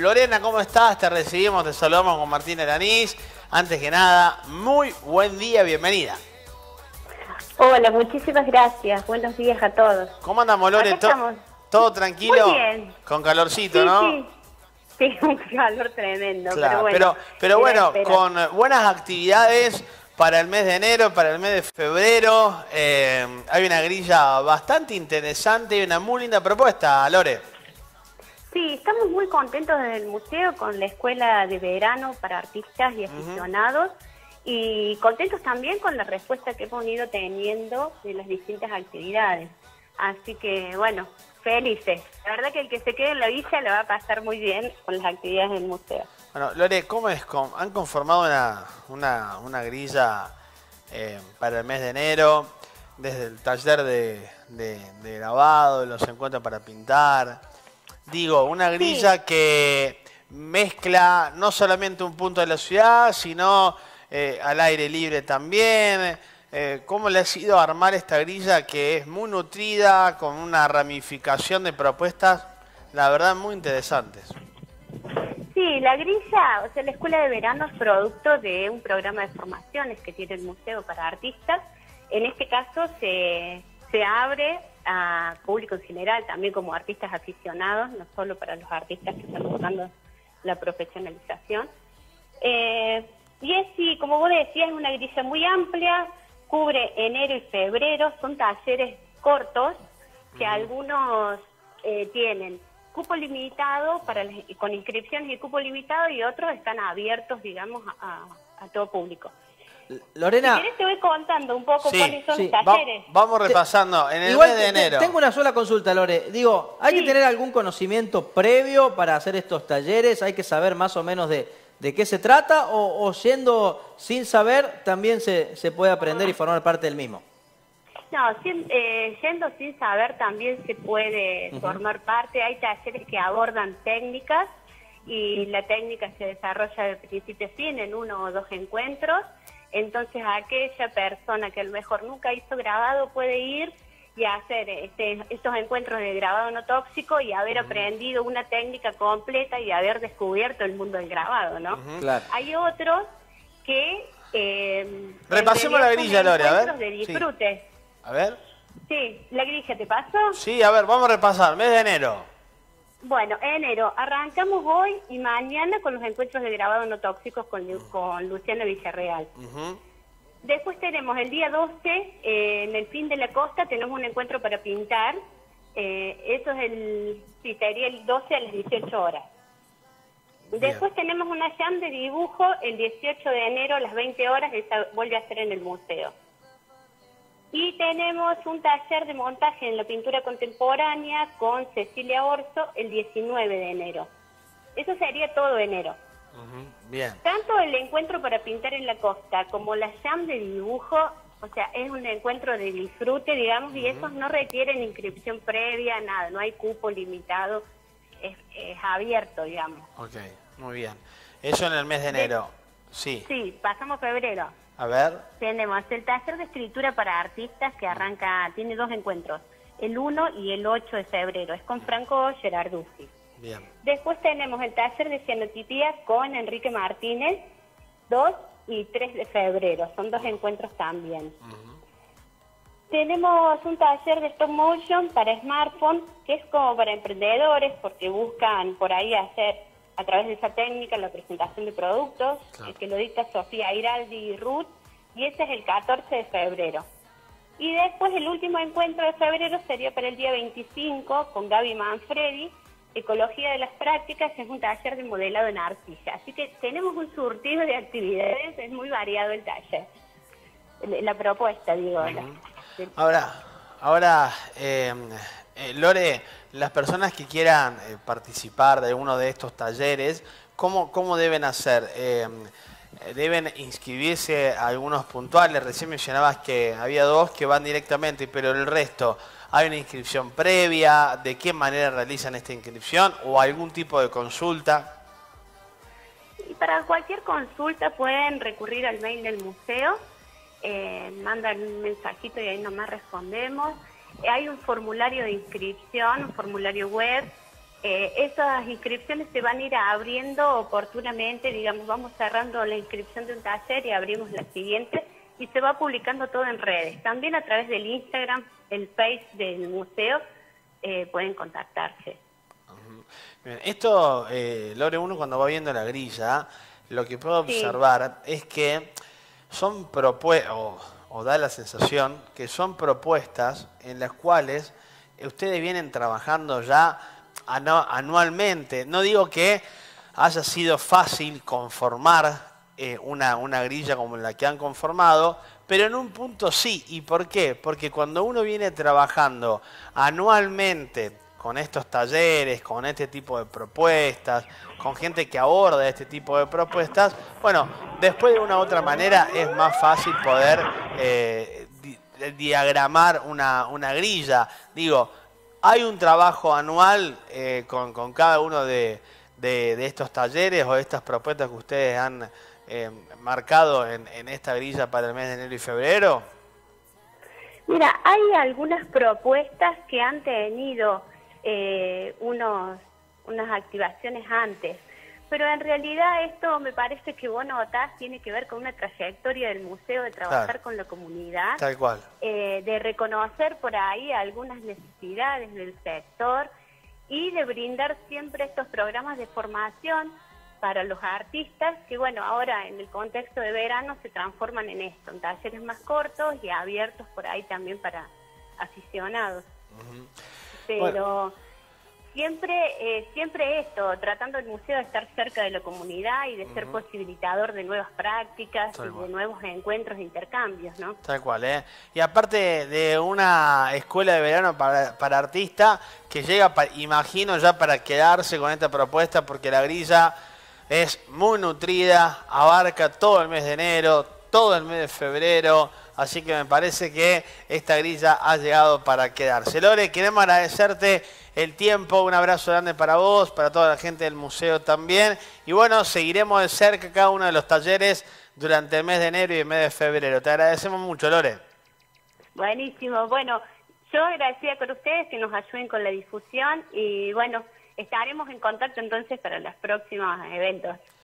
Lorena, ¿cómo estás? Te recibimos, te saludamos con Martín Aranís. Antes que nada, muy buen día, bienvenida. Hola, muchísimas gracias. Buenos días a todos. ¿Cómo andamos, Lore? ¿Todo tranquilo? Muy bien. Con calorcito, ¿no? Sí. Sí, un calor tremendo. pero bueno, pero, bueno con buenas actividades para el mes de enero, para el mes de febrero. Eh, hay una grilla bastante interesante y una muy linda propuesta, Lore. Sí, estamos muy contentos en el museo con la escuela de verano para artistas y aficionados y contentos también con la respuesta que hemos ido teniendo de las distintas actividades. Así que bueno, felices. La verdad que el que se quede en la villa le va a pasar muy bien con las actividades del museo. Bueno, Lore, ¿cómo es? ¿Han conformado una, una, grilla eh, para el mes de enero? Desde el taller de, de, grabado, los encuentros para pintar. Digo, una grilla que mezcla no solamente un punto de la ciudad, sino eh, al aire libre también. Eh, ¿Cómo le ha sido armar esta grilla que es muy nutrida, con una ramificación de propuestas, la verdad, muy interesantes? Sí, la grilla, o sea, la escuela de verano es producto de un programa de formaciones que tiene el museo para artistas. En este caso se, se abre a público en general, también como artistas aficionados, no solo para los artistas que están buscando la profesionalización. Eh, y es, sí, como vos decías, es una grilla muy amplia, cubre enero y febrero, son talleres cortos que algunos eh, tienen cupo limitado para con inscripciones y cupo limitado y otros están abiertos, digamos, a, todo público. Lorena. Si querés te voy contando un poco cuáles son los talleres. vamos repasando. En el mes de enero. Tengo una sola consulta, Lore. Digo, ¿hay que tener algún conocimiento previo para hacer estos talleres? ¿Hay que saber más o menos de, de qué se trata? ¿O, o yendo sin saber también se, se puede aprender y formar parte del mismo? No, eh, yendo sin saber también se puede formar parte. Hay talleres que abordan técnicas y la técnica se desarrolla de principio a fin en uno o dos encuentros. Entonces aquella persona que a lo mejor nunca hizo grabado puede ir y hacer este, estos encuentros de grabado no tóxico y haber aprendido una técnica completa y haber descubierto el mundo del grabado, ¿no? Hay otros que... Eh, Repasemos la grilla, Lore, a ver. de disfrute. A ver. Sí, la grilla, ¿te paso? Sí, a ver, vamos a repasar. Mes de enero. Bueno, enero. Arrancamos hoy y mañana con los encuentros de grabado no tóxicos con, con Luciano Villarreal. Después tenemos el día 12, eh, en el fin de la costa, tenemos un encuentro para pintar. Eh, eso es el, sí, sería el 12 a las 18 horas. Después tenemos una jam de dibujo el 18 de enero a las 20 horas, esa vuelve a ser en el museo. Y tenemos un taller de montaje en la pintura contemporánea con Cecilia Orso el 19 de enero. Eso sería todo enero. Bien. Tanto el encuentro para pintar en la costa como la jam de dibujo, o sea, es un encuentro de disfrute, digamos, y esos no requieren inscripción previa, nada, no hay cupo limitado, es, abierto, digamos. Ok, muy bien. Eso en el mes de enero, sí. Sí, pasamos febrero. A ver. Tenemos el taller de escritura para artistas que arranca, tiene dos encuentros, el 1 y el 8 de febrero. Es con Franco Gerarduzzi. Bien. Después tenemos el taller de cianotipía con Enrique Martínez, 2 y 3 de febrero. Son dos encuentros también. Tenemos un taller de stop motion para smartphone, que es como para emprendedores, porque buscan por ahí hacer a través de esa técnica la presentación de productos, que lo dicta Sofía Iraldi y Ruth, y ese es el 14 de febrero. Y después el último encuentro de febrero sería para el día 25 con Gaby Manfredi, Ecología de las Prácticas, es un taller de modelado en arcilla. Así que tenemos un surtido de actividades, es muy variado el taller, la propuesta, digo. Ahora, ahora eh, eh, Lore, las personas que quieran eh, participar de uno de estos talleres, ¿cómo, cómo deben hacer? Eh, ¿Deben inscribirse a algunos puntuales? Recién mencionabas que había dos que van directamente, pero el resto, ¿hay una inscripción previa? ¿De qué manera realizan esta inscripción? ¿O algún tipo de consulta? para cualquier consulta pueden recurrir al mail del museo, mandan un mensajito y ahí nomás respondemos hay un formulario de inscripción, un formulario web, eh, esas inscripciones se van a ir abriendo oportunamente, digamos, vamos cerrando la inscripción de un taller y abrimos la siguiente y se va publicando todo en redes. También a través del Instagram, el Face del museo, eh, pueden contactarse. esto, eh, Lore, uno cuando va viendo la grilla, lo que puedo observar es que son propuestas, o da la sensación, que son propuestas en las cuales ustedes vienen trabajando ya anualmente. No digo que haya sido fácil conformar eh, una, una grilla como la que han conformado, pero en un punto sí. ¿Y por qué? Porque cuando uno viene trabajando anualmente con estos talleres, con este tipo de propuestas, con gente que aborda este tipo de propuestas, bueno, después de una u otra manera es más fácil poder eh, diagramar una, una grilla. Digo, hay un trabajo anual eh, con, cada uno de, estos talleres o estas propuestas que ustedes han eh, marcado en, esta grilla para el mes de enero y febrero. Mira, hay algunas propuestas que han tenido eh, unos, unas activaciones antes. Pero en realidad esto me parece que vos notás tiene que ver con una trayectoria del museo de trabajar con la comunidad. Tal cual. Eh, de reconocer por ahí algunas necesidades del sector y de brindar siempre estos programas de formación para los artistas que, bueno, ahora en el contexto de verano se transforman en esto, en talleres más cortos y abiertos por ahí también para aficionados. Pero siempre eh, siempre esto, tratando el museo de estar cerca de la comunidad y de ser posibilitador de nuevas prácticas y de nuevos encuentros e intercambios, ¿no? Tal cual, ¿eh? Y aparte de una escuela de verano para, para artistas que llega, imagino, ya para quedarse con esta propuesta, porque la grilla es muy nutrida, abarca todo el mes de enero, todo el mes de febrero, así que me parece que esta grilla ha llegado para quedarse. Lore, queremos agradecerte el tiempo. Un abrazo grande para vos, para toda la gente del museo también. Y bueno, seguiremos de cerca cada uno de los talleres durante el mes de enero y el mes de febrero. Te agradecemos mucho, Lore. Buenísimo. Bueno, yo agradecía con ustedes que nos ayuden con la difusión y bueno, estaremos en contacto entonces para los próximos eventos.